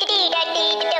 dee dee dee dee do